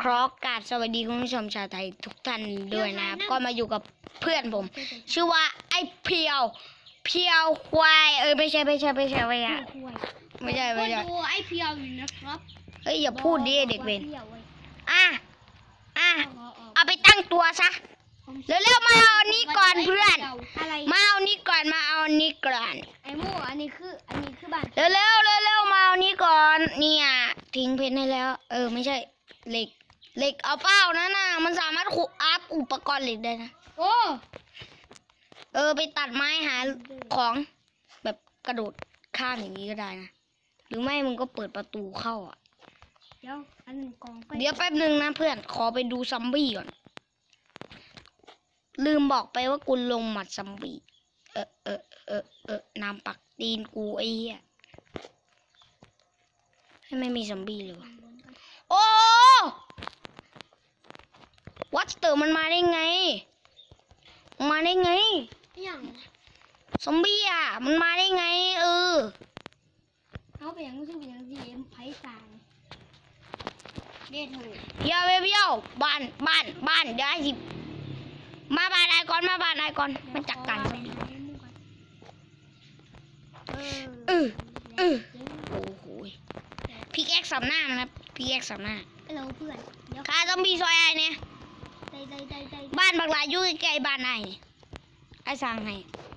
ครอกกราบสวัสดีคุณผู้ชมชาวไทยทุกท่านด้วยนะครับ ก็มาอยู่กับเพื่อนผม ชื่อว่าไอ้เพียว เพียวควายเออไม่ใช่ไม่ใช่ไม่ใช่ไม่ใช่ไม่ใช่ไม่ใช่ก็ดูไอ้เพียวอยู่นะครับเฮ้ยอย่าพูดดิเด็กเวนพียวว้ยอะอะเอาเอาเอาไปตั้งตัวซะผมเร็วๆมาเอาอันนี้ก่อนเพื่อนอะไรมาเอานี้ก่อนมาเอาอันนี้ก่อนไอ้หมูอันนี้คืออันนี้คือบ้านเร็วๆเร็วๆมาเอานี้ก่อนเนี่ยทิ้งเพชรให้แล้ว เออไม่ใช่เหล็ก เหล็กเอาเป้านั่นน่ะมันสามารถขุดอัพอุปกรณ์เหล็กได้นะ โอ้เออ ไปตัดไม้หาของแบบกระโดดข้ามอย่างนี้ก็ได้นะ หรือไม่มึงก็เปิดประตูเข้าอะ เดี๋ยวอันหนึ่งกองไปเดี๋ยวแป๊บหนึ่งนะเพื่อน ขอไปดูซัมบี้ก่อน ลืมบอกไปว่ากูลงหมัดซัมบี้เออเออเออเออนามปักตีนกูไอ้เหี้ยให้ไม่มีซัมบี้เลยวะโอ้ วัตเตอร์มันมาได้ไง มาได้ไง อย่างซอมบี้อะ มันมาได้ไง เออ เขาเป็นอย่างรู้สึกเป็นอย่างที่เอ็มไผ่สางเด็ดหูเพียวเพียวเพียวบ้านบ้านบ้านเดี๋ยวให้สิมาบ้านไอ้ก่อนมาบ้านไอ้ก่อนมันจัดการซอมบี้เออเออเออโอ้โหยพี่แอกสับหน้ามันนะพี่แอกสับหน้าเราเพื่อนเดี๋ยวฆ่าซอมบี้ซอยไอ้เนี่ย ได้ได้ได้ได้บ้านบักลาอยู่ใกล้ๆบ้านไอ้นี่ไอ้สร้างให้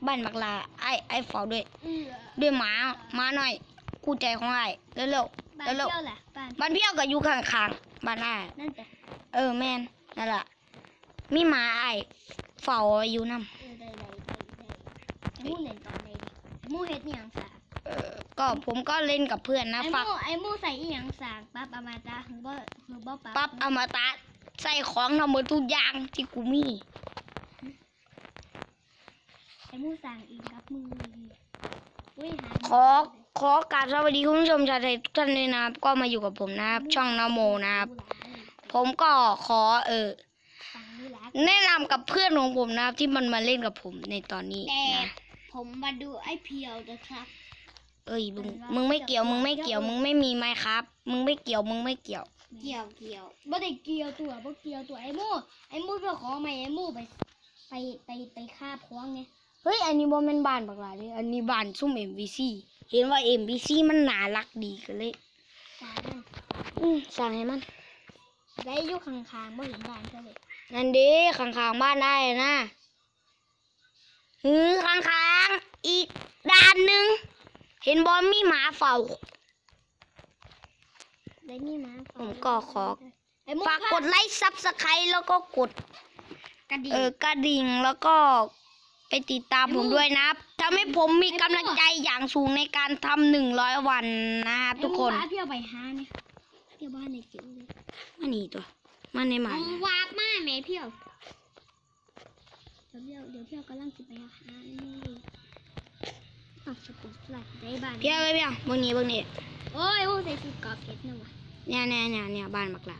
บ้านบักลาไอ้ไอ้เฝ้าด้วย เออด้วยหมาหมาหน่อยคู่ใจของไอ้เร็วบ้านๆเร็วเที่ยวแหละบ้านๆบ้านเพียวก็อยู่ข้างๆบ้านไอ้นั่นแต่เออแม่นนั่นแหละมีหมาไอ้เฝ้าอยู่นำเออได้ได้ได้ได้ไอ้หมูเล่นตอนไหนไอ้หมูเฮ็ดอีหยังสางเออก็ผมก็เล่นกับเพื่อนนะไอ้หฝากมูไอ้หมูใส่อีหยังสางปั๊บเอามาตาหรือบ่หรือบ่ปั๊บปั๊บอมตะ ใส่ของทำหมดทุกอย่างที่กูมีไอ้หมูสางอีกครับมืออุ้ยหาขอขอกราบสวัสดีคุณผู้ชมชาวไทยทุกท่านด้วยนะครับ ก็มาอยู่กับผมนะครับ ช่องนโมนะครับ ผมก็ขอเออฟังดูหลายแนะนำกับเพื่อนของผมนะครับ ที่มันมาเล่นกับผมในตอนนี้แต่นะผมมาดูไอ้เพียวนะครับ เอ้ยมึงมึงไม่เกี่ยวมึงไม่เกี่ยวมึงไม่มีไม้ครับ มึงไม่เกี่ยวมึงไม่เกี่ยว เกี่ยวเกี่ยวบ่ได้เกี่ยวตัวบ่เกี่ยวตัวไอ้หมูไอ้หมูเพื่อขอใหม่ไอ้หมูไป ไปไปไปฆ่าพวงไงเฮ้ยอันนี้บ่แม่นบ้านบักหลาเลยอันนี้บ้านซุ่ม MVC เห็นว่า MVC มันน่ารักดีก็เลยสางมันอืมสั่งให้มันได้อยู่ข้างๆบ่เห็นบ้านก็เลยนั่นดิข้างๆบ้านได้นะหือข้างๆอีกด้านหนึ่งเห็นบอมมีหมาเฝ้า ได้นี่มาผมก็ขอไอ้หมูฝากกดไลค์ซับสไครต์แล้วก็กดกระดิ่งเออกระดิ่งแล้วก็ไปติดตามผมด้วยนะครับทำให้ผมมีกำลังใจอย่างสูงในการทำหนึ่งร้อยวันนะครับทุกคนไอ้หมูพาเพียวไปหาเนี่ยเพียวบ้านในเกี่ยวเลยมานี่ตัวมาในหมาเอาวาบมาแม่เพียวเดี๋ยวเพียวเดี๋ยวเพียวกำลังจะไปหานี่ต้ องสปอตไลท์ได้บ้านเพี้ยไปเพี้ยเบิ่งนี้เบิ่งนี้โอ้ยโอ้ใส่สูทกรอบเพชรนะวะเนี่ยเนี่ยเนี่ยเนี่ยบ้านบักหลา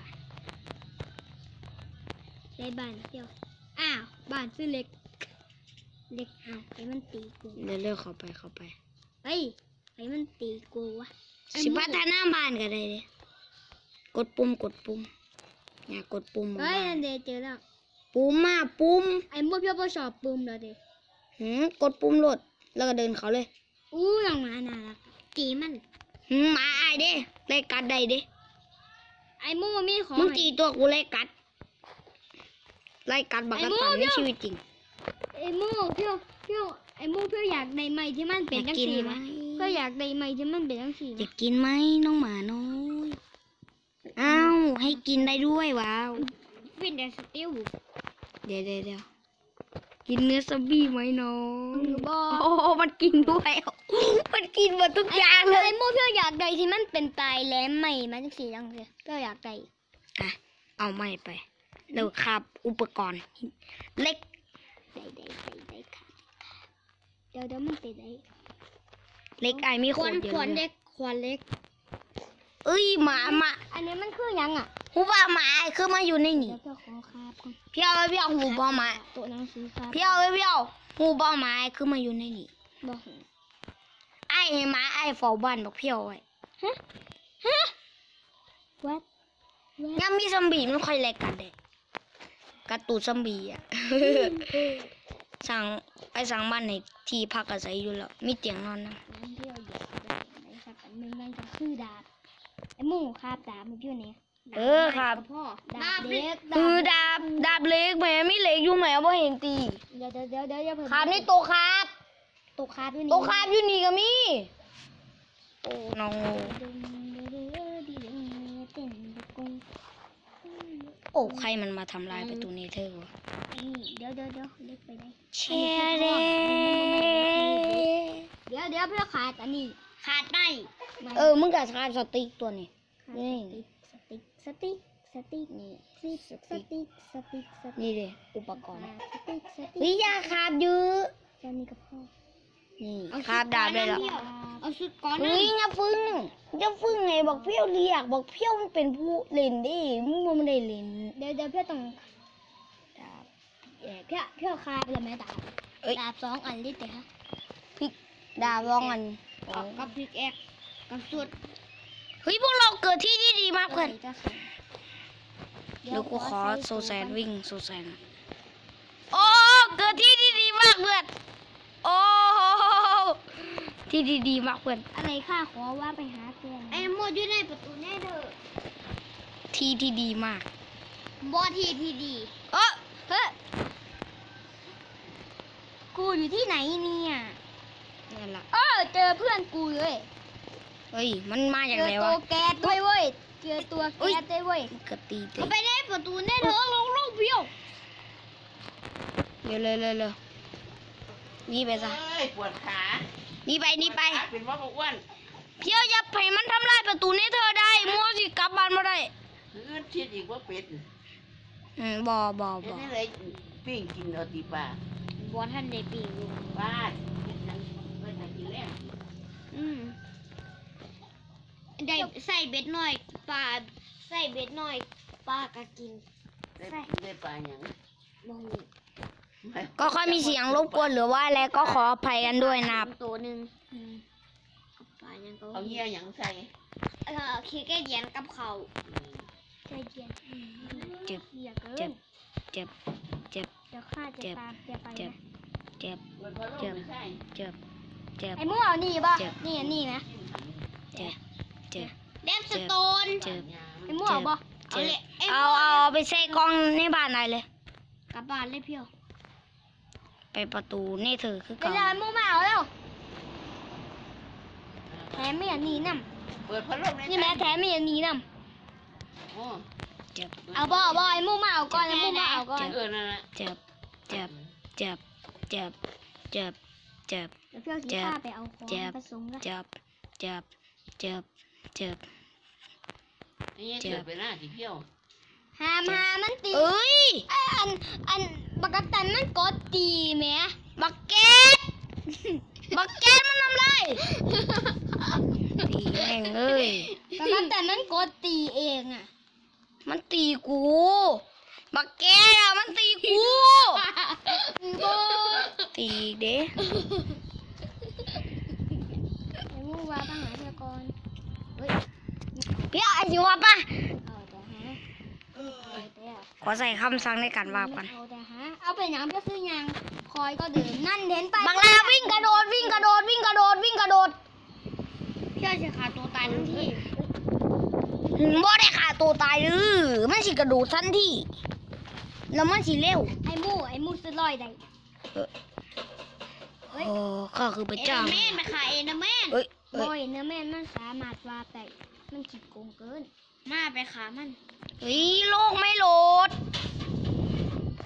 ได้บ้านเพียวอ้าวบ้านซื้อเล็ก เล็กอ้าวไอ้มันตีกูเร็วๆเข้าไปเข้าไปเฮ้ยไอ้มันตีกูวะไอ้สิหมูพัฒนาบ้านก็ได้เลยกดปุ่มกดปุ่มอย่ากดปุ่มเฮ้ยบ้านั่นนเดเจอแล้วปุ่มมาปุ่มไอ้หมูเพียวพอชอบปุ่มแล้วเดหืมกดปุ่มโหลดแล้วก็เดินเขาเลย อู้ยังมาน่ารักจีมันหืมหมาอายเด้ไล่กัดได้เด้ไอ้หมูมีของมึงให้ตีตัวกูไล่กัด ไล่กัดบักกะตันในชีวิตจริง ไอ้หมูเพียวเพียวไอ้หมูเพียวอยากได้ไม้ที่มันเป็นจังสีไหมเพื่ออยากได้ไม้ที่มันเป็นจังสีไหมจะกินไหมน้องหมาน้อยอ้าวให้กินได้ด้วยว้าวเป็นเดสติลเดี๋ยวเดี๋ยวเดี๋ยว กินเนื้อซอมบี้ไหมน้องหรือบอโอ้มันกินด้วย มันกินหมดทุกอย่างเลยไอ้หมูเพียวอยากได้ที่มันเป็นปลายแหลมไม้มาจังสีจังสีเพียวอยากได้อะเอาไม่ไปเร็วครับอุปกรณ์เล็กได้ได้ได้ได้ค่ะเดี๋ยวเดี๋ยวมันเป็นไอ้เล็กไอ้มีคขววนดเดียวควรเลเล็ยกควรเล็กเอ้ยหมาหมาอันนี้มันคือหยังอะ หูบ้าหมาคือมาอยู่ในเดี๋นี่ยวเพียวขอคาบก่อนพี่เอาไว้พี่เอาหูบ้าหมาตัวหนังสือครับพี่เอาไว้พี่เอาหูบ้าหมาคือมาอยู่ในนี่บอกไอ้ให้หมาไอ้เฝ้าบ้านบอกพี่เอาไว้วัดยังมีซอมบี้มันค่อยแลกกันเด็กการะตูนซอมบี้อะสั่งไอ้สั่งบ้านในที่พักอาศัยอยู่แล้วมีเตียงนอนนะน้ำเที่ยวอยู่ในสักอันหนึ่งนั่นก็คือดาบไอ้หมูคาบดาบมันอยู่เนี่ย เออครับ พ่อดาบเล็กคือดาบดาบเล็กแหมมีเหล็กอยู่ไหมว่าเห็นตีเดี๋ยวเดี๋ยวเดี๋ยวเดี๋ยวอย่าเพิ่งคาบนี่โตคาบตกคาบอยู่นี่โตคาบอยู่นี่ก็มีโอ้น้องโง่โอ้ใครมันมาทำลายประตูเนเธอร์วะเดี๋ยวเดี๋ยวเดี๋ยวเล็กไปได้เชเดเดี๋ยวเดี๋ยวเพื่อขาดอันนี้ขาดไม่เออมึงกับคาบสติ๊กตัวนี้ขาดส ติ๊กสติ๊กสติ๊กนี่สติ๊กสติ๊กสติ๊กสติ๊กนี่เลยอุปกรณ์สติ๊กสติ๊กวิยาคาบเยอะแค่นี้ก็พอนี่คาบดาบได้แล้วเอาสุดก้อนเฮ้ยอย่าฟึ่งอย่าฟึ่งไงบอกเพี้ยวเรียกบอกเพี้ยวมันเป็นผู้เล่นดิมึงบ่ไม่ได้เล่นเดี๋ยวเดี๋ยวเพื่อต้องดาบเอ่อเพื่อเพื่อคาไปเลยไหมดาบเอ้ยดาบสองอันลิตรเลยฮะพริกดาบร้องอันกับพริกแอกกับสุด เฮ้ยพวกเราเกิดที่ที่ดีมากเพื่อนจะส่งเดี๋ยวกูขอโซแซนวิ่งโซแซนโอ้เกิดที่ที่ดีมากเพื่อนโอ้ที่ดีดีมากเพื่อนอะไรข้าขอว่าไปหาเพื่อนไอ้หมดอยู่ในประตูแน่เด้อที่ที่ดีมากบอทีทีดีเออเฮ้ยกูอยู่ที่ไหนเนี่ยนั่นล่ะเออเจอเพื่อนกูเลย เฮ้ย มันมาจากเจอไหนตัววะ แก๊สด้วยเว้ยเจอตัวแก๊สด้วยเว้ยเกิดตีเตะเอาไปได้ประตูแน่เด้อลงลงเพียวเร็วเร็วเร็วเร็วนี่ไปซะเอ้ยปวดขานี่ไปนี่ไปขาเป็นว่าบอกอ้วนเพียวอย่าให้มันทำลายประตูนี้เธอได้มัวสิกลับบ้านมาได้อื่นชิดอีกว่าเป็ดอืมบอบอเฮ็บดอ ได้เลยปิ้งกินเอาตีปลาบอท่านได้ปีอยู่ปลาเฮ็ดหยังไว้ถ้ากินแล้วอืม ได้ใส่เบ็ดหน่อยปลาใส่เบ็ดหน่อยปลาก็กิน ได้ได้ปลาหยังมองก็ค่อยมีเสียงรบกวนหรือว่าอะไรก็ขออภัยกันด้วยนะครับ ตัวหนึ่งปลายังก็เอาเงี้ยหยังใส่เออคือแก้เย็นกับเขาแก้เย็นเจ็บเหี้ยเกิเจ็นบ เจ็บ เจ็บ เดี๋ยวข้าจะเจ็บ ตามแกไปเจ็บ นะเจ็บ เปิดพัดลมไม่ใช่เจ็บ เจ็บ ไอ้หมูเอานี่ป่ะเจ็บ นี่อันนี่นะ เจ็บ เจ็บเดมสโตนเจ็บไอ้หมูเอาป่ะเอาเจ็บเลยไอ้หเอามูเอาไปใส่กล้องในบ้านไหนเลยกลับบ้านเลยเพียว ไปประตูนี่เธอคือเวเก่าลาหมูมาเอาแล้วแถมไม่อันนี้นํเปิดพัดลมไม่นี่ใช่แม่แถมไม่อันนี้นํโอ้เจ็บเอาบ่เอาบ่ไอ้หมูมาเอาก่อนไอ้หมูมาเอาก่อนเออนั่นแหละเจ็บเจ็บเจ็บเจ็บเจ็บเจ็บเดี๋ยวเพียวสิเจ็บพาไปเอาของเจ็บผสมกันเจ็บเจ็บเจ็บ เจ็บไอ้เงี้ยเกิดไปหน้าสิเที่ยวหามหามันตีเอ้ยไอ้อันอันปกติมันกดตีแหม่บักเก็ต บักเก็ตมันทำไรตีแม่งเอ้ยปกติมันกดตีเองอะมันตีกู บักเก็ตอะมันตีกู คือโบตีอีกเด้ ไอ้หมูว่าปัญหาเพื่อก่อนเฮ้ย พี่เอาไอ้สิวะปะเอาแต่หาเอาแต่ขอใส่คำสั่งในการว่ากันเอาไปหยังเพื่อซื้อยังคอยก็เดินนั่นเห็นไปบังลาวิ่งกระโดดวิ่งกระโดดวิ่งกระโดดวิ่งกระโดดเพื่อจะขาดตัวตายทั้งที่บ่ได้ขาตัวตายหรือมันสิกระโดดทันทีแล้วมันสิเร็วไอ้มูไอ้มูซื้อลอยได้โอ้ข้าคือพระเอ็เจ้านแมนไปขายเอ็นแมนเอ้ย บเอ้อยยเนื้อแมนมันสามารถว่าแต่มันขีดโกงเกิน มาไปขามันเฮ้ยโลกไม่โหลด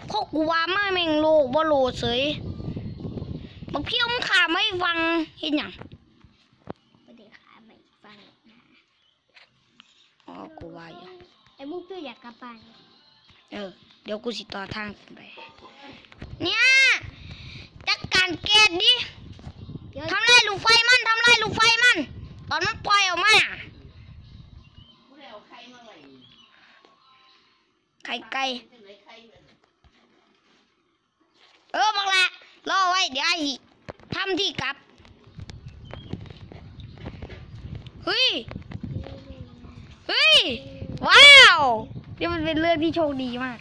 พวกกูว่ามาแม่งโลกบ่โหลดเสยบักเพี้ยวมึงขาไม่ฟังเห็นหยังไปเด็ขาไม่ฟังนะอ๋อกูว่าอยู่ไอ้หมูเพื่ออยากกลับบ้านเออเดี๋ยวกูสิต่อทางขึ้นไป เนี่ยจัดการแกดดิเดี๋ยว ทำลายลูกไฟมันทำลายลูกไฟมัน ตอนมันปล่อยออกมาใดเอาไข่ไก่เออบอกละรอไว้เดี๋ยวไอ้ทำที่กลับเฮ้ยเฮ้ยว้าวนี่มันเป็นเรื่องที่โชคดีมาก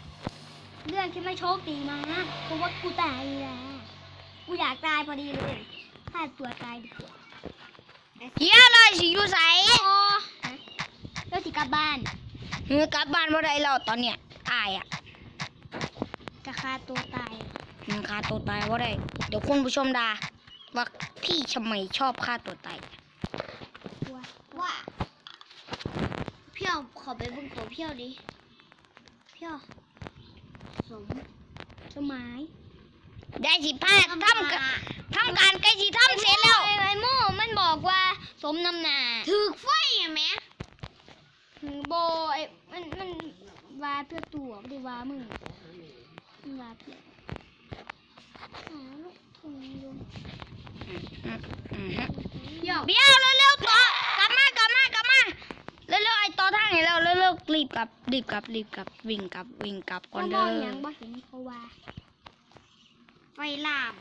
เรื่องที่ไม่โชคดีมากเพราะว่ากูตายแล้วกูอยากตายพอดีเลย ฆ่าตัวตายดีกว่าเฮียเลยสิอยู่ใสโอ้แล้วสิกลับบ้านมือกลับบ้านเมื่อไรแล้วตอนเนี้ยอายอะจะฆ่าตัวตายมันฆ่าตัวตายว่าได้เดี๋ยวคุณผู้ชมด่าว่าพี่ทำไมชอบฆ่าตัวตายว่าว่าเพี้ยวขอไปเบิ่งตัวเพี้ยวดิเพี้ยวสมสมัย ได้สิพาทำกะทำการใกล้สิทำเสร็จแล้วไอ้ไอ้โม่มันบอกว่าสมน้ำหนาถือไฟอะแม่โบไอ้มันมันว่าเพื่อตัวไม่ได้ว่ามึงมันว่าเพื่ออ๋อลูกถุงยุงอือฮึเดี๋ยวเดี๋ยวเร็วๆต่อกลับมากลับมากลับมาเร็วๆไอ้ต่อทางไหนแล้วเร็วๆรีบกลับรีบกลับรีบกลับวิ่งกลับวิ่งกลับก่อนมเด้อ ไฟลาม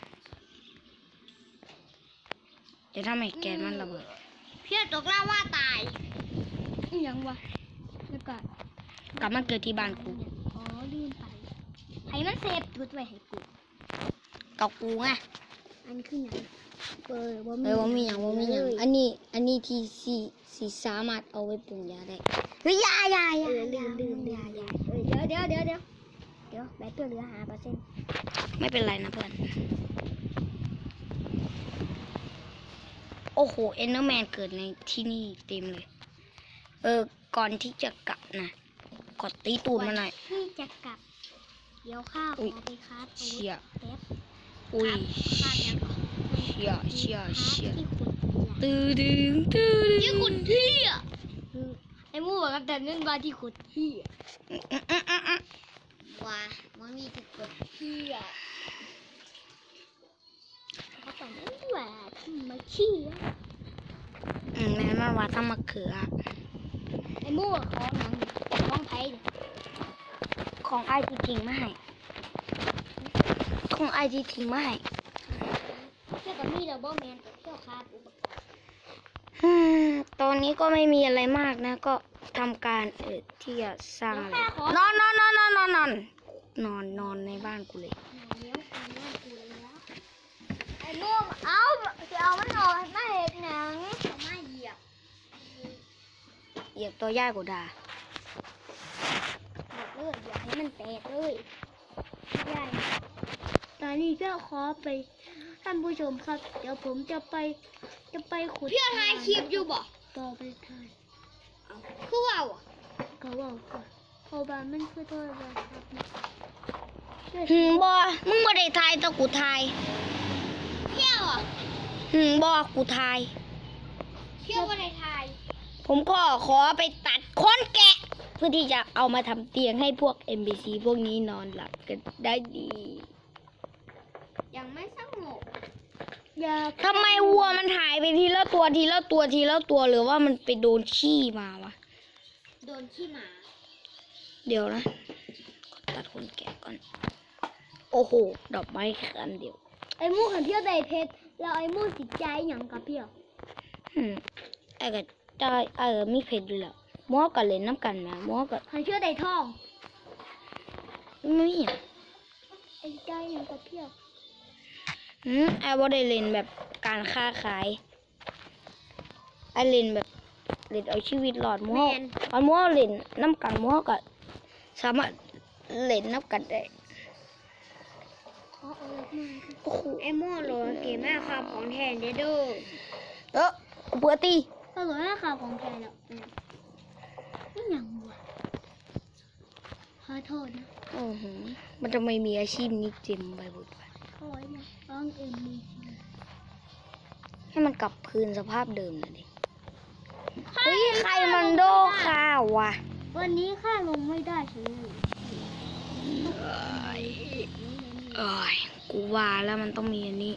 จะทำให้แกนมันระเบิดเพี้ยวตกล่าว่าตายอีหยังวะแล้วก็กลับมาเกิดที่บ้านกู อ๋อลืมไปให้มันเซฟจุดไว้ให้กูกับกูไงอันนี้คือหยังเออบ่มีเออว่ามีอย่างว่ามีอย่างอันนี้อันนี้ที่สีสีสามารถเอาไว้ปรุงยาได้เฮ้ยยายาเอยาอลืมลืมลืมเออเดี๋ยวเดี๋ยวเดี๋ยวเดี๋ยว เดี๋ยวแบตเตอรี่เหลือห้าเปอร์เซ็นต์ไม่เป็นไรนะเพื่อน โอ้โห เอนเดอร์แมนเกิดในที่นี่เต็มเลย เออ ก่อนที่จะกลับนะ กดตีตูดมาหน่อย ที่จะกลับ เดี๋ยวข้าวอุ๊ยขอไปค้าตูเชี่ยแป๊บอุ้ยค้ายังก่อนเชี่ยเชี่ยเชี่ยที่ขุดตื้อดึงตื้อดึงที่ขุดที่อะไอ้หมู่บอกกับแต่นั่นว่าที่ขุดที่อะอืมอืมอืมอืมว่า มันมีที่ขุดที่อะเขาต้องนั่นว่าที่มาขี้อะอืมแม่นมันว่าถ้ามะเขือไอ้หมู่อะของหนังของไผ่ดิของไอที่ทิ้งมาให้ของไอที่ทิ้งมาให้เที่ยวกับมีดับเบิลแมนกับเที่ยวคาปูบักอืมตอนนี้ก็ไม่มีอะไรมากนะ ก็ทำการเออที่จะสร้างอะไรนอนนอนนอนนอนนอน นอนนอนนอนในบ้านกูเลยเลี้ยวไปหน้ากูเลยแล้วไอ้หมู่เอาจะเอามันออกมาเห็ดหนังเอามาเหยียบเหยียบตัวย่ากูด่าบอกเลยอย่าให้มันแตกเลยใหญ่ตอนนี้ก็ขอไปท่านผู้ชมครับ เดี๋ยวผมจะไปจะไปขุดพี่ถ่ายคลิปอยู่บ่ต่อไปถ่ายเอาคือว่าอะก็ว่าก่อนเพราะว่ามันคือโทรศัพท์นะช่วย หืมบอมึงบ่ได้ทายแตะกูทายเที่ยวอะหืมบอกูทาย เที่ยวว่าในไทยผมก็ขอไปตัดค้นแกะ เพื่อที่จะเอามาทำเตียงให้พวก NPC พวกนี้นอนหลับกันได้ดี ยังไม่สงบอย่าทำไมวัวมันหายไปทีละตัวทีละตัวทีละตัวหรือว่ามันไปโดนขี้มาวะ โดนขี้หมา เดี๋ยวนะขอตัดขนแกะก่อน โอ้โห ดอกไม้อันเดียว ไอ้มูขันเที่ยวใดเพชรแล้วไอ้มูสิใจหยังกับเพียวอืมไอ้ก็ได้ไอ้ก็มีเพชรอยู่แล้วมัวก็เล่นน้ำกันแหม่มัวก็ขันเที่ยวใดทองไม่มีหยังไอ้ใจหยังกับเพียวอืมไอ้บ่ได้เล่นแบบการค้าขายไอ้เล่นแบบเล่นเอาชีวิตรอดมัวแม่นอันมัวเล่นน้ำกันมัวก็สามารถเล่นน้ำกันได้ โอ้โหไอ้โม่โหลเก๋แม่ครับของแทนเด้อเด้อเออกูเบื่อตีก็โหลแม่ครับของแทนแล้วนี่หยังวะขอโทษนะโอ้โหมันจะไม่มีอาชีพนี้เต็มไปหมดวะขอให้นะฟังเอ็มมีให้มันกลับคืนสภาพเดิมหน่อยดิเฮ้ยใครมันโดข้าววะวันนี้ข้าลงไม่ได้ใช่ไหมเอ้ยกูว่าแล้วมันต้องมีอันนี้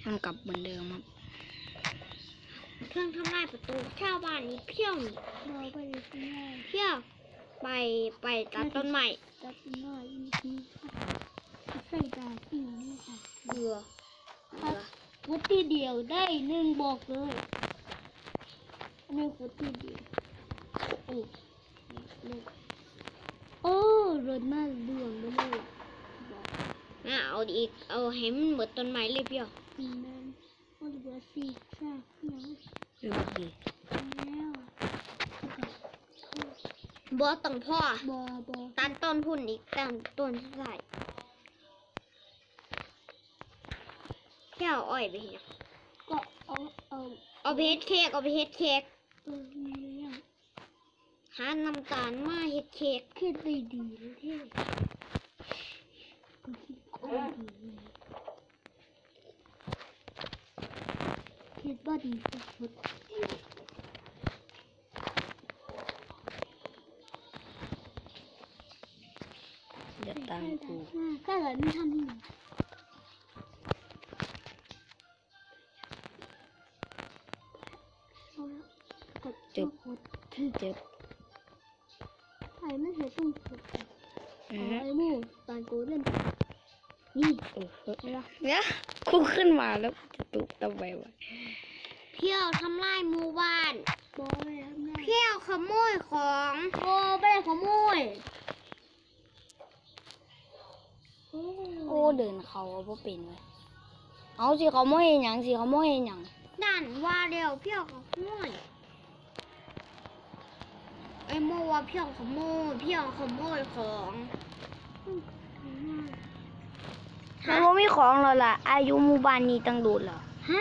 ให้มันกลับเหมือนเดิมครับเครื่องทำลายประตูชาวบ้านนี้เพี้ยวนี่เราไปเลยที่ไหนเพี้ยวไปไปตัดต้นไม้ตัดต้นไม้อีกทีใส่ตาที่นี่ค่ะเบื่อวัดที่เดียวได้หนึ่งบอกเลยอันนี้ขุดที่ดีโอ้นี่โอ้ รถมาเรื่องไปเลยบอกอะเอาอีก เอาให้มันหมดต้นไม้เลยเพียวอืมนั่นโอ้ยเหลือสี่ใช่ยังดูดิแล้วบอต้องพ่อบอบอตัดต้นทุนอีกตัดต้นสุดท้ายเพียวอ้อยไปเห็นก็เอาเอาเอาไปเฮ็ดเค้กเอาไปเฮ็ดเค้กเออมีเรื่องหาน้ำตาลมาเฮ็ดเค้กคิดได้ดีเลย เท่ก็คิดโคตรดีเลยคิดว่าดีสุดเดี๋ยวตังกูก็เลยไม่ทำนี่เอาละกดจุดกดเจ็บ โอ้โหเห็นปะเนี่ยกูขึ้นมาแล้วจะตุกทำไมวะเพียวทำลายหมู่บ้านบอไปทำได้เพียวขโมยของโอ้ไปได้ขโมยโอ้โอ้เดินเขาบ่เป็นเว้ยเอาสิเขาไม่เห็นหยังสิเขาไม่เห็นหยังนั่นว่าเดียวเพียวขโมยไอ้โมว่าเพียวขโมยเพียวขโมยของ มันบ่มีของแล้วล่ะอายุหมู่บ้านนี้ตั้งโดดแล้วฮะ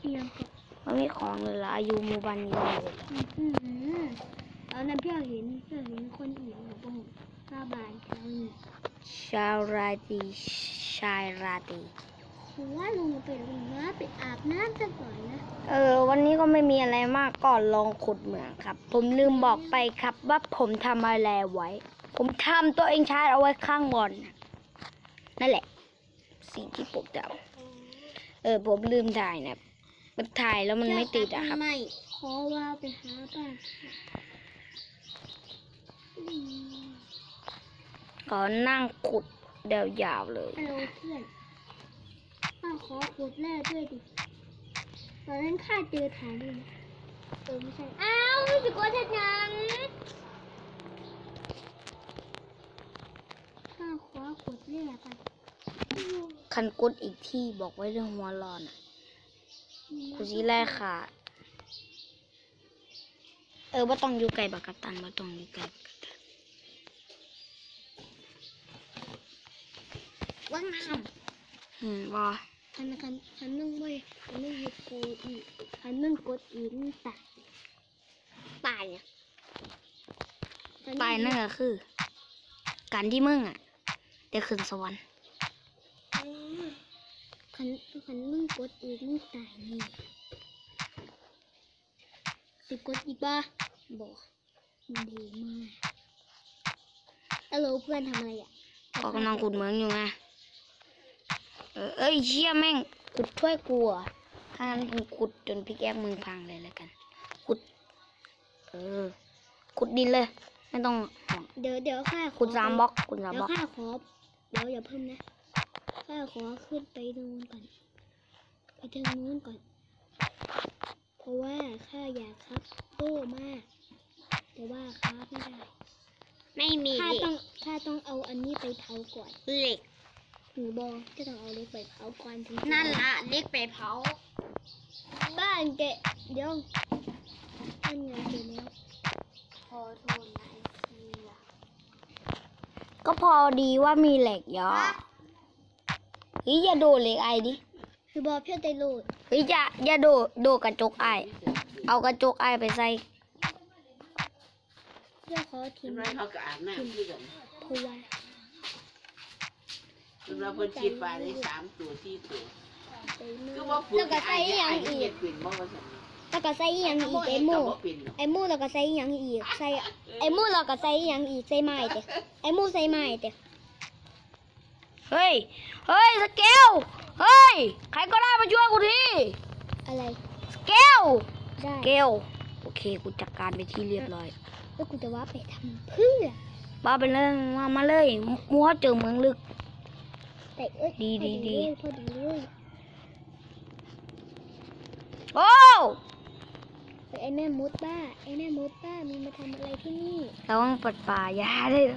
เอียงก็มันมีของเลยล่ะ อายุหมู่บ้านนี้ตั้งโดดแล้วอือหือเอานั้นเพี่เห็นเพี่เห็นคนอื่นหรือเปล่าหน้าบ้านแถวนี้ชาวราตรีชายราตรีผมว่าลุงไปลุงนะไปอาบน้ำสักหน่อยนะเออ วันนี้ก็ไม่มีอะไรมากก่อนลองขุดเหมืองครับ ผมลืมบอกไปครับว่าผมทำอะไรไว้ ผมทำตัวเองชาร์จเอาไว้ข้างบนน่ะนั่นแหละ สิ่งที่ผมจะเอาเออผมลืมถ่ายนะมันถ่ายแล้วมันไม่ติดอะครับ ไม่ขอว่าไปหาป้าอืมก็นั่งขุดเดียวยาวเลยฮัลโหลเพื่อนป้าขอขุดแร่ด้วยดิ ตอนนั้นข้าเจอฐานด้วยนะเออไม่ใช่ อ้าวรู้สึกว่าจะยังข้าขอขุดแร่ไป คันกดอีกที่บอกไว้เรื่องหัวร้อนอะกูสิแรกค่ะเออว่าต้องอยู่ไกลบักกะตันว่าต้องอยู่ไกลบักกะตันว่างน้อืมว่าคันคันคันนึ่งเว้ยคันนึ่งเฮ็ดกูอีกคันนึ่งกดอีกมันตัดำตายเนี่ยคัตายนั่นก็คือ การที่มึงอะเดี๋ยวขึ้นสวรรค์ คันคันนึ่งกดอีกมันตายนี่สิกดอีกป่ะบอกดีมากฮัลโหลเพื่อนทำอะไรอะก็กำลังขุดเหมืองอยู่ไงเออเอ้ยเชี่ยแม่งขุดช่วยกูเหรอะถ้างั้นมึงขุดจนพิกแอคมึงพังเลยแล้วกันขุด เออขุดดินเลย ไม่ต้องห่วงเดี๋ยวเดี๋ยวข้าขอขุดสามบล็อกขุดสามเดี๋ยบวล็อก ข้าขอเดี๋ยวอย่าเพิ่มนะ ข้าขอขึ้นไปนู่นก่อน ไปทางนู้นก่อน เพราะว่าข้าอยากครับโต้มาก แต่ว่าครับไม่ได้ ไม่มีข้าเหล็ต้อกงข้าต้องเอาอันนี้ไปเผาก่อนเหล็กหรือบอจะต้องเอาเล็กไปเผาก่อนถึงจะนั่นละเหล็กไปเผา บ้านแกเดี๋ยวบ้านเงินเจอแล้วขอโทษนะไอ้เหี้ยก็พอดีว่ามีเหล็กย่อ เฮ้ยอย่าโดดเหล็กไอ้ดิคือบอเพื่อได้โหลดเฮ้ยอย่าอย่าโดดโดดกระจกไอ้เอากระจกไอ้ไปใส่เพื่อขอทีเห็นมไหมเขาก็อาบน้ำที่กันเพราะว่าเห็นว่าเพิ่นคิดปลาได้สามตัวสี่ตัวไปนู่นคือว่าฝึกไอ้ไอ้เฮ็ดเป็นบ่ว่าซั่นแล้วก็ใส่อีหยังอีกไอ้หมูบ่เป็นหรอกไอ้หมูแล้วก็ใส่อีหยังอีกใส่ไอ้หมูแล้วก็ใส่อีหยังอีกใส่ไม้เด้ไอ้หมูใส่ไม้เด้ เฮ้ย เฮ้ยสเกล เฮ้ย ใครก็ได้มาช่วยกูทีอะไรสเกลได้สเกล โอเค กูจัดการไปที่เรียบร้อย แล้วกูจะว่าไปทำเพื่อบ้าไปเลยมามาเลยมัวเจอเมืองลึก แต่เอ้ยดีดีดีพอดีเลยโอ้ไปไอ้แม่มดบ้าไอ้แม่มดบ้ามีมาทำอะไรที่นี่เราต้องปัดป่า ยาได้เห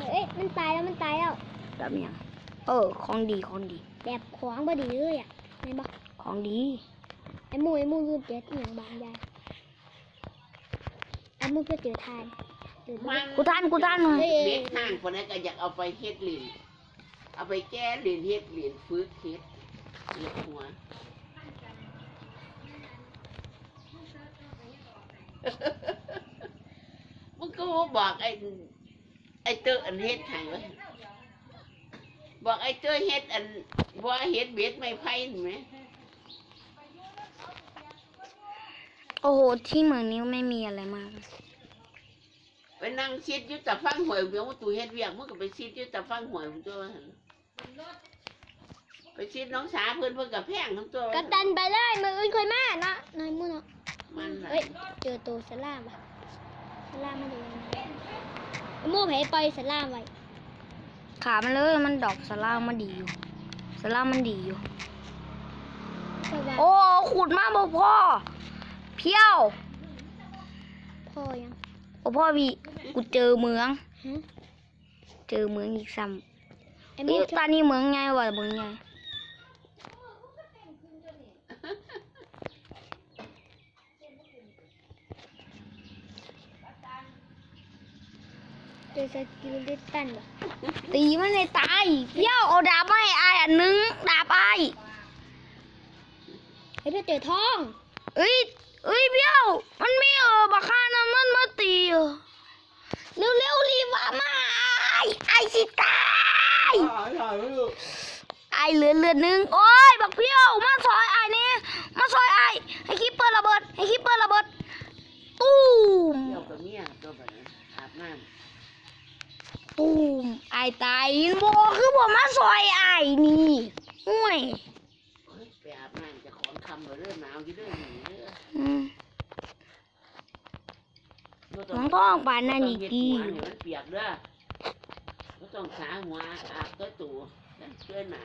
รออยาเอ๊ะมันตายแล้วมันตายแล้วแบบเนี้ยเออของดีของดี แบบขวางบดีเลยอะเห็นปะของดีไอ้หมูไอ้หมูรูดเด็ดอหย่างบางอย่างไอ้หมูเพื่อเจอทานเจอมันกูท่านกูท่านมาเฮ้ยเด็กห่างคนนั้นก็อยากเอาไปเฮ็ดลิ้นเอาไปแก้ลิ้นเฮ็ดลิ้นฝึกเฮ็ดเฮ็ดหัวมึงก็บอกไอ้ไอ้เตออันเฮ็ดให้ไว้บอกไอ้เตอเฮ็ดอันว่าเฮ็ดเบ็ดไม่ไผ่เห็นไหมโอ้โห ที่เมืองนี้ไม่มีอะไรมาก ไปนั่งซิดอยู่แต่ฟังหวยเดี๋ยวตูเฮ็ดเวียกมึงก็ไปซิดอยู่แต่ฟังหวยของตัวหั่นไปซิดน้องสาเพิ่นเพิ่นกับแพงทั้งตัวกัดดันไปเลยมืออื่นค่อยมาเนาะนายมูเนาะมันน่ะเฮ้ยเจอตัวสลามว่ะสลามมาดูยังไงไอ้ห มูไผปล่อยสลามไว้ขามันเลยมันดอกสลามมันดีอยู่สลามมันดีอยู่ เพราะว่าโอ้ขุดมากบ่พ่อ เพี้ยวพ่อยังโอ้พ่อพี่กูเจอเมือง ฮะเจอเมืองอีกซ้ไอ้ำหมูนี่ชอบ ตอนนี้เมืองไงวะเมืองไง จอสกิลลิตตันว่ะตีมันในตายเพี้ยวเอาดาบมาให้อายอันนึงดาบอายเฮ้ยเพื่อเจอทองเอ้ยเอ้ยเพี้ยว มันมีเออบักฆ่านั้นมันมาตีเออเร็วเร็วๆรีบว่ามาอายอายสิตายอายเหลือเหลือหนึงโอ้ยบักเพี้ยวมาซอยอายเนี่ยมาซอยอายให้คิปเปอร์ระเบิดให้คิปเปอร์ระเบิดตูมเที่ยวกับเมียตัวแบบนี้อาบน้ ตูมอายตายโบคือบ่มาซอยอายนี่ห่วยำเฮ้ยไปอาบน้ำจะขอนคำเลยเรื่องหนาวอยู่เรื่องหนีเด้ออืมบ่น้องท้องปานนั่นอีกบ่ต้ทีงเฮ็ดหัวให้มันเปียกเด้อก็ต้องสาหัวอาบก็ตู่นั่นเพื่อนหนา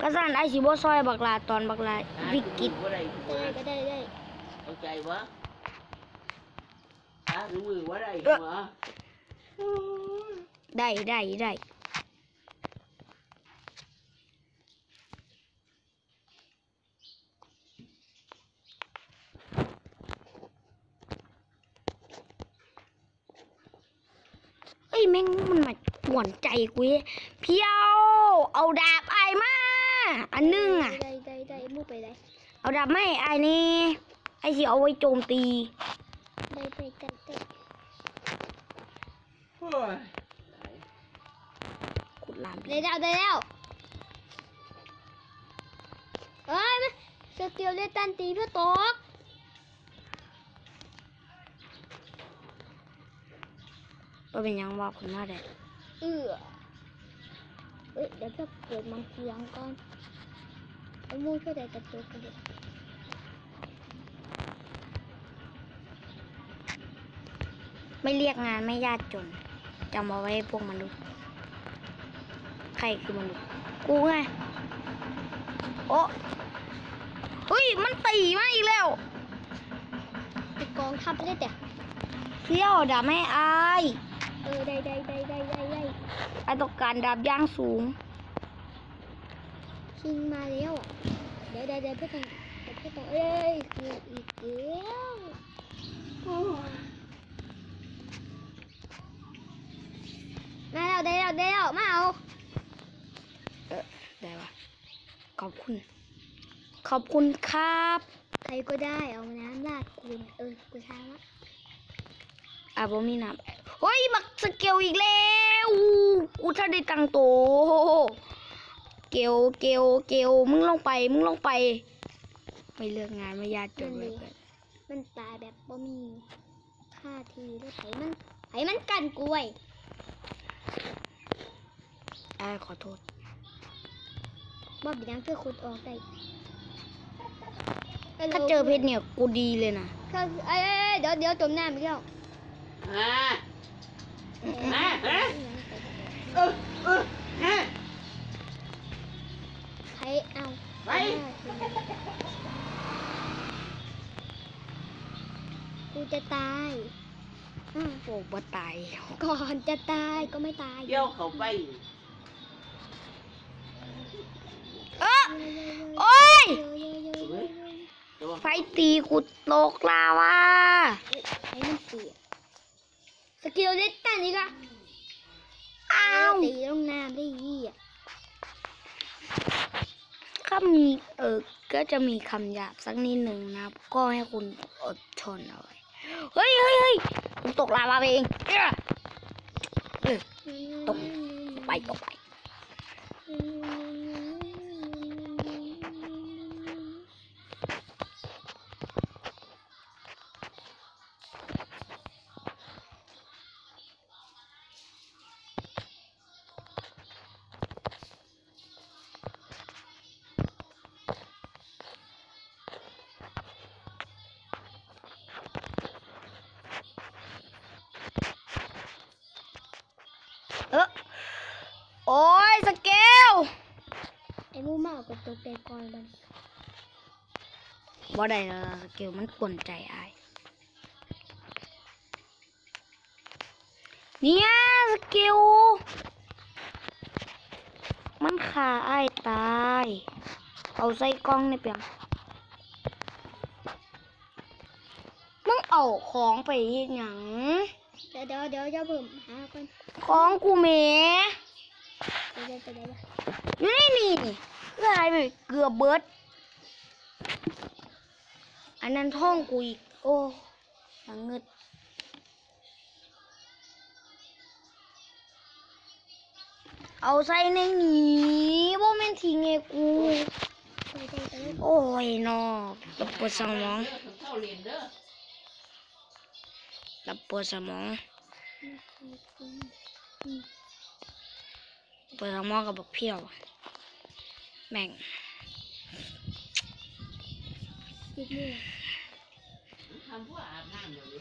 ก็สั่นไอสิบ่ซอยบักลาตอนบักลาตาวิกฤตบ่ได้หัวได้ก็ได้ได้เข้าใจวะตาถึงมือว่าได้หัว ได้ได้ได้เอ้ยแม่งมันมาหวนใจกูเว้ยเพียว เอาดาบไอายมา อันนึงอะ ได้ได้ได้หมูไปได้ เอาดาบไม่ไอายนี่ไอสิเอาไว้โจมตี ได้ได้ได้ได้โอ้ย ขุดลามได้แล้วได้แล้วเอ้ยมาสกิลลิตตันตีเพื่อตกก็เป็นหยังว่าคุณมาได้เออเอ้ยเดี๋ยวเพื่อเกิดมันเสียงก่อนไอ้หมูช่วยได้กระตุกกระดิกไม่เรียกงานไม่ยากจน จำเอาไว้ให้พวกมนุษย์ใครคือมนุษย์กูไงโอ้เฮ้ยมันตีมาอีกแล้วไอ้กองทัพเลยแต่เที่ยวดาบไม่อายเออได้ได้ได้ได้ได้ได้ไอต้องการดาบย่างสูงคิงมาแล้วอะเดี๋ยวเดี๋ยวเดี๋ยวเพื่อต้องเดี๋ยวเพื่อต้องเอ้ยคืออีกแล้ว มาแล้วได้แล้วได้แล้วมาเอาเออได้ปะขอบคุณ ขอบคุณครับ ใครก็ได้เอาน้ำราดกูเนี่ยเออกูช้าวะอะบ่มีน้ำเฮ้ยบักสเกลอีกแล้วกูถ้าได้ตังโตเกลเกลเกลมึงลงไป มึงลงไปไม่เลือกงานไม่ยากจนเลยเกินมันตายแบบบ่มีท่าทีแล้วไผมันไผมันกันกล้วย อ่าขอโทษบอบยังเพื่อคุดออกได้ถ้าเจอเพชรเนี่ยกูดีเลยนะเอ้ยเดี๋ยวเดี๋ยวจมน้ำไปแล้วอ่อ่อ่ใครเอาไปกูจะตายโอ้บ่ตาย ก่อนจะตายก็ไม่ตายเยี่ยวเขาไป เออโอ้ย ไฟตีกูตกลาวาไอ้มันเสียสกิลเล็ตันนี่ก็อ้าวตีลงน้ำได้ยี่อะก็มีเออก็จะมีคำหยาบสักนิดหนึ่งนะ ก็ให้คุณอดทนเอาไว้เฮ้ยเฮ้ยเฮ้ยผมตกลาวาเองเออตกไปตกไป บ่ได้แล้วล่ะสเกลมันกวนใจอายเนี่ยสเกลมันขาอายตาย เอาใส่กล้องในเปียงมึงเอาของไปเฮ็ดหยังเดี๋ยวเดี๋ยวเดี๋ยวจะเพิ่มหาคนของกูแหมยอยู่ในนี่นี่เพื่ออะไรไปเกือบเบิด อันนั้นท่องกูอีก โอ้หลังเงิดเอาใส่ในนี้บ่แม่นทิ้งไงกู โอ้ยนอระปวดสมองรียนเด้อระปวดสมองปวดสมองกับบักเพี้ยวแม่ง คิดนี่ทำพวกอาบน้ำอยู่ดิ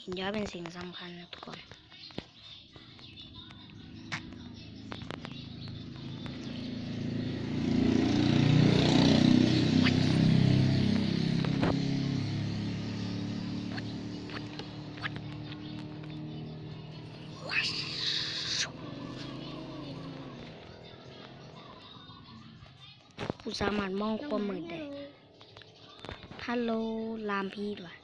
หินย้อยเป็นสิ่งสำคัญนะทุกคน สามารถมองความมืดได้ฮัลโหลลามพีด้วย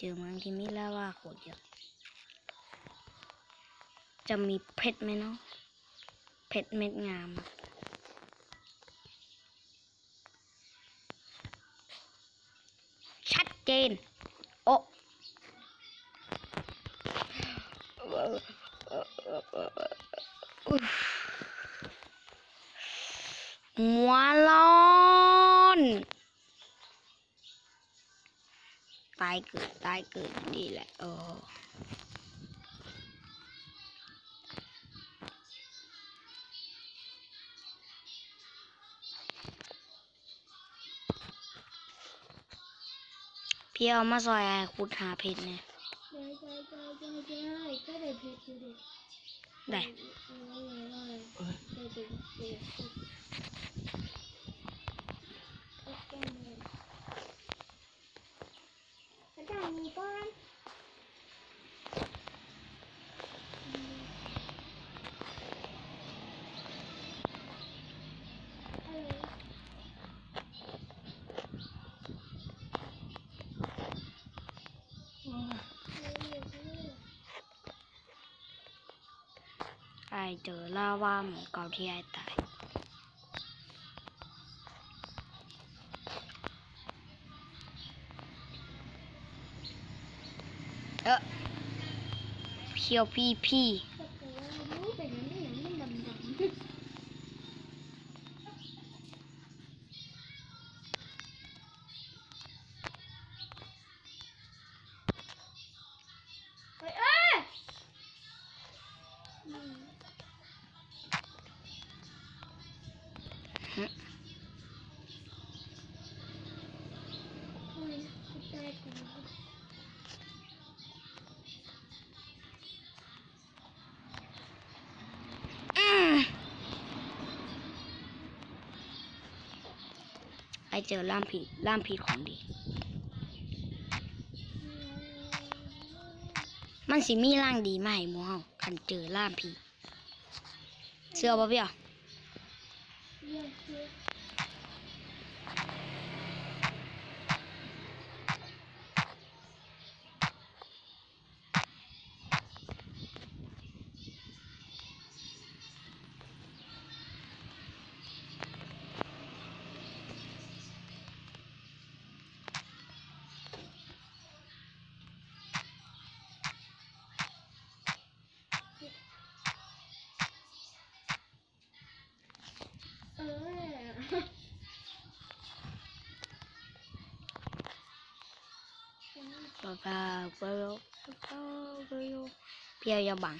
เจอเมืองที่มีลาว่าโคตรเยอะจะมีเพชรไหมเนาะเพชรเม็ดงามชัดเจน โอ้หัวร้อนายเกิดตายเกิดดีแหละเออพี่เอามาซอยไอ้ขุดหาเพชรเนี่ยเดี๋ยวเดี๋ยวเดี๋ยวเดี๋ยวเดี๋ยวก็ได้เพชรอยู่ดิได้ อาจารย์มีก้อนไอเจอลาวาเหมือนเก่าที่ไอตาย เเจอล่ามผีล่ามผีของดี มันสิมีร่างดีมาให้หมูเฮาคันเจอล่ามผีเสื้อบ่เพี่ย บ่บ่บ่บ่บ่บ่เพียวยาบัง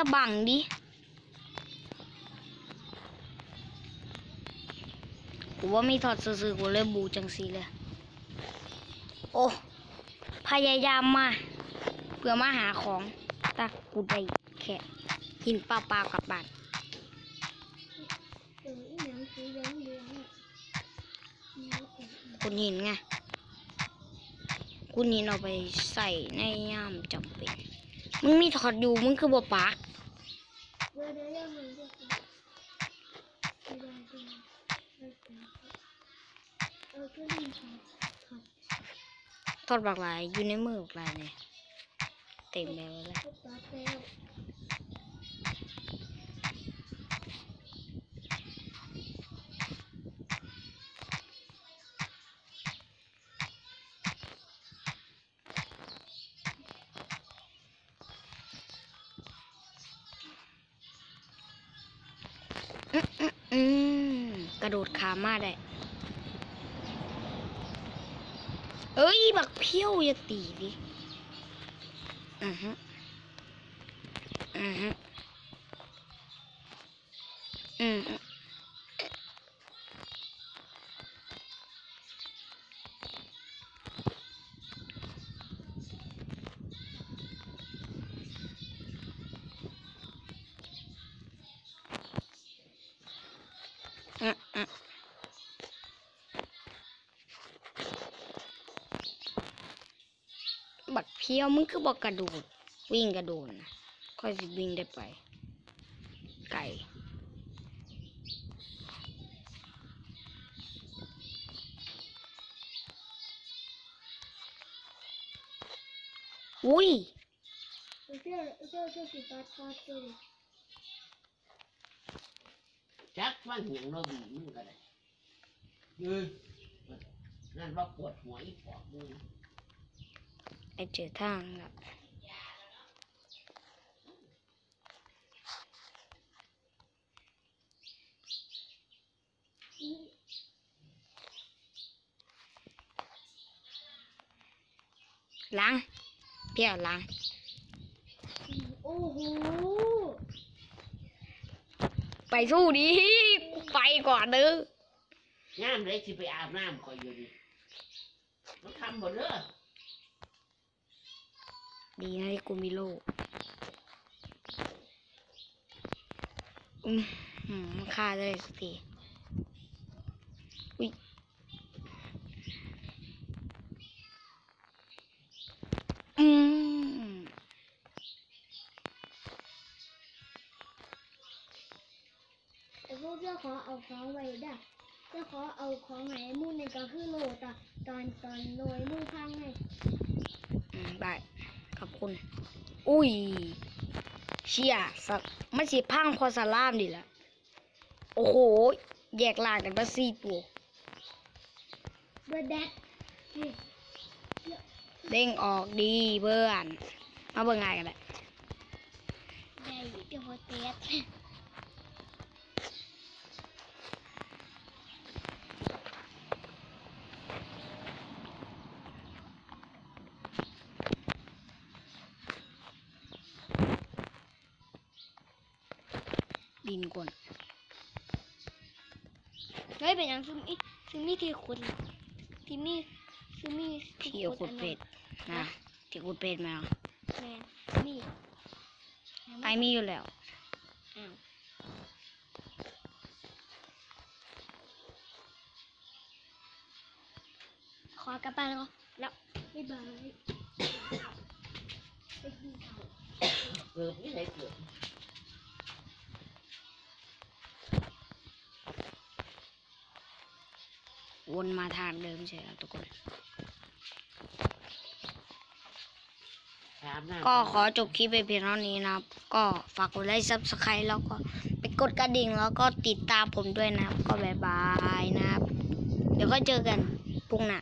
อย่าบังดิกูว่ามีถอดซื่อกูเลยบูจังสีเลยโอ้พยายามมาเพื่อมาหาของต่กูได้แค่หินเปล่าๆกลับบ้านเอออีหนังสีเหลืองเหลืองอะมีไว้ก่อนคุณหินไงคุณหินเอาไปใส่ในย่ามจำเป็น มึงมีถอดอยู่มึงคือบ่ปาก ถอดบักหลายอยู่ในมือบักหลายเลยเต็มไปหมดแล้วอืมกระโดดขามาได้ เอ้ยบักเพี้ยวอย่าตีดิ อือฮึอือฮึ บักเพี้ยวมึงคือบอกกระโดด วิ่งกระโดดนะค่อยสิวิ่งได้ไป ไก่อุ้ยเจ้าเจ้าเจ้าสิตัดตัดเลยจักฟังหยังเราบีมึงก็ได้เอ้ยนั่นว่าปวดหัวอีปอบมึงไอ เจอทางแล้วล้างเพี้ยวล้างโอ้โหไปสู้ดิกูไปก่อนเด้องามเลยสิไปอาบน้ำคอยอยู่ดิมันทำหมดเลย ดีนะที่กูมีโล่อืมฆ่าได้สักทีอุ้ยอืมไอ้พวกเจ้าขอเอาของไว้ด้เจ้าขอเอาของไหนมุ่นในก็ขึ้นโลตะตอนตอนลอยมุ่นข้างไงอืมได้ คุณอุ้ย เชี่ยสัตว์มันสิพังพอสลามดิละโอ้โห แยกลางกันมาสี่ตัวเบอร์แดดนี่เด้งออกดีเบื่อน มาเบิ่งไงายกันเลยได้เดี๋ยวโฮเตส นก่อนเฮ้ยเป็นยังซึมอีซึมมีที่ขุดที่มีซึมมีที่เอาขุดเป็ดนะที่ขุดเป็ดมาแมนมีไอมีอยู่แล้วอ้าวขอกลับบ้านแล้ว ทางเดิมใช่ครับทุกคนถามหน้าก็ขอจบคลิปไปเพียงเท่านี้นะครับ ก็ฝากกดไลค์ subscribe แล้วก็ไปกดกระดิ่งแล้วก็ติดตามผมด้วยนะครับ ก็บายบายนะครับ เดี๋ยวก็เจอกันพรุ่งหน้า